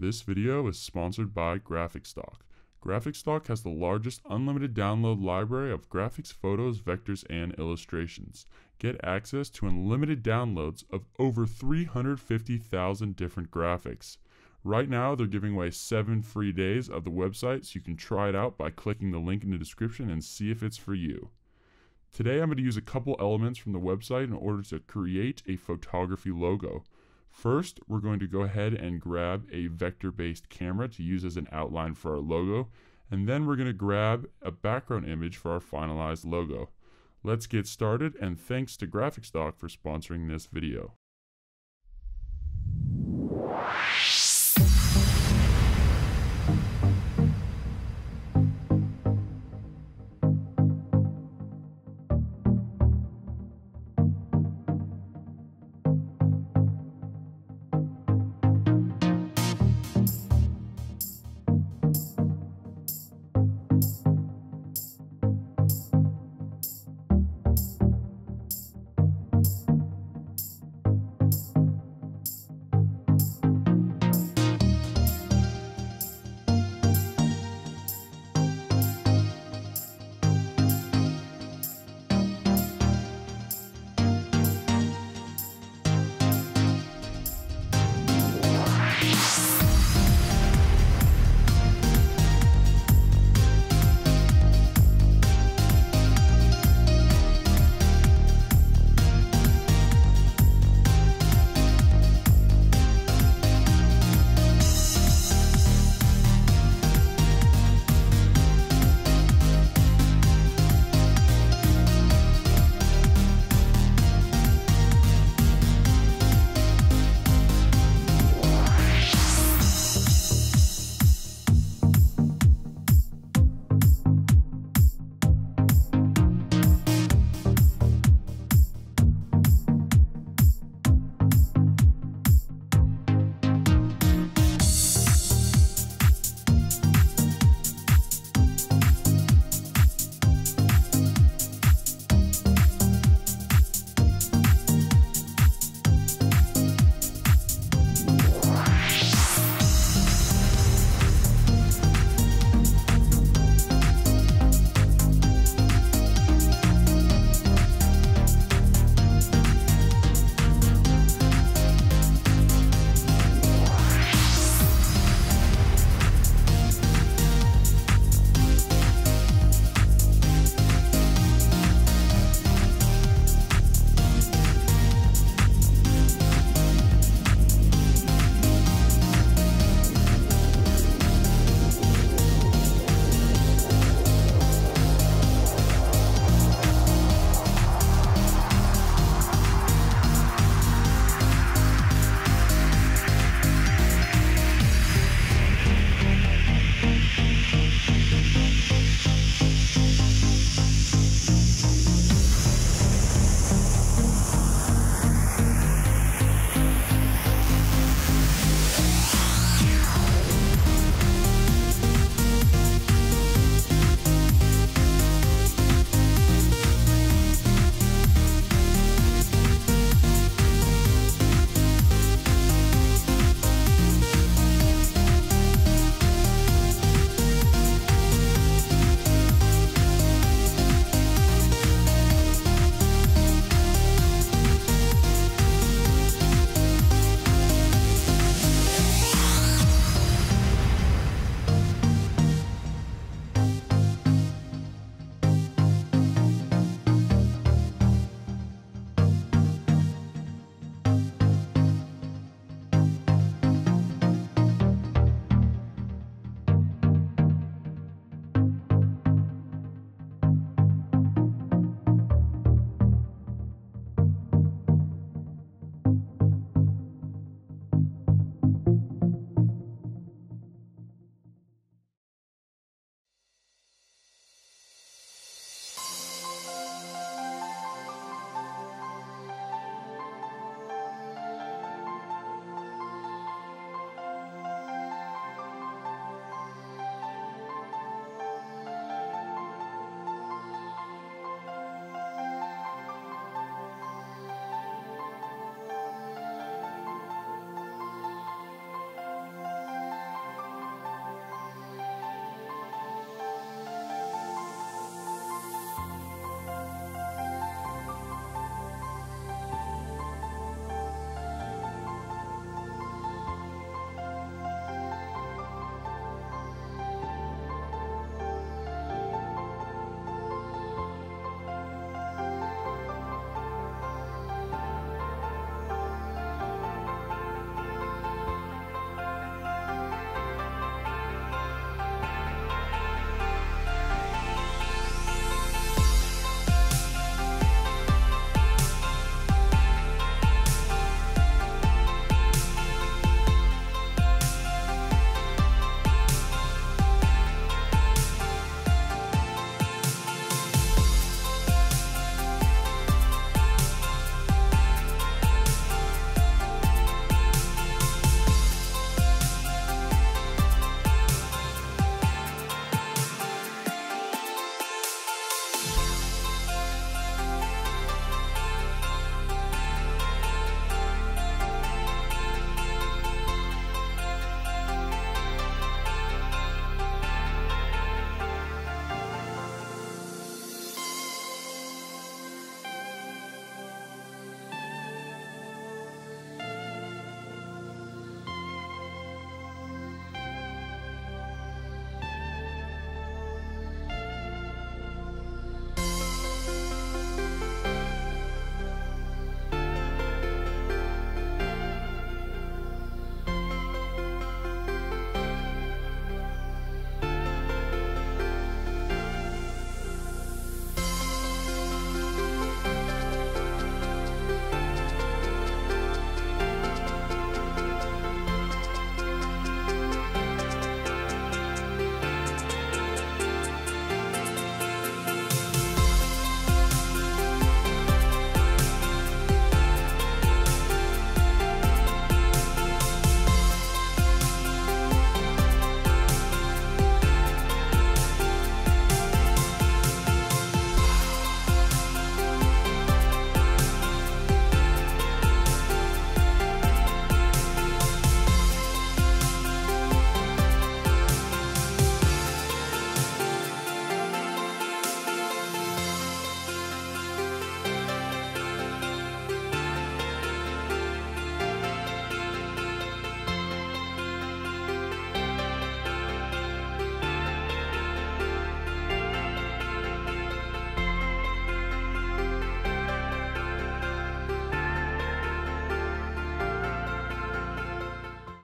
This video is sponsored by Graphicstock. Graphicstock has the largest unlimited download library of graphics, photos, vectors, and illustrations. Get access to unlimited downloads of over 350,000 different graphics. Right now, they're giving away seven free days of the website, so you can try it out by clicking the link in the description and see if it's for you. Today, I'm going to use a couple elements from the website in order to create a photography logo. First, we're going to go ahead and grab a vector-based camera to use as an outline for our logo, and then we're going to grab a background image for our finalized logo. Let's get started, and thanks to Graphicstock for sponsoring this video.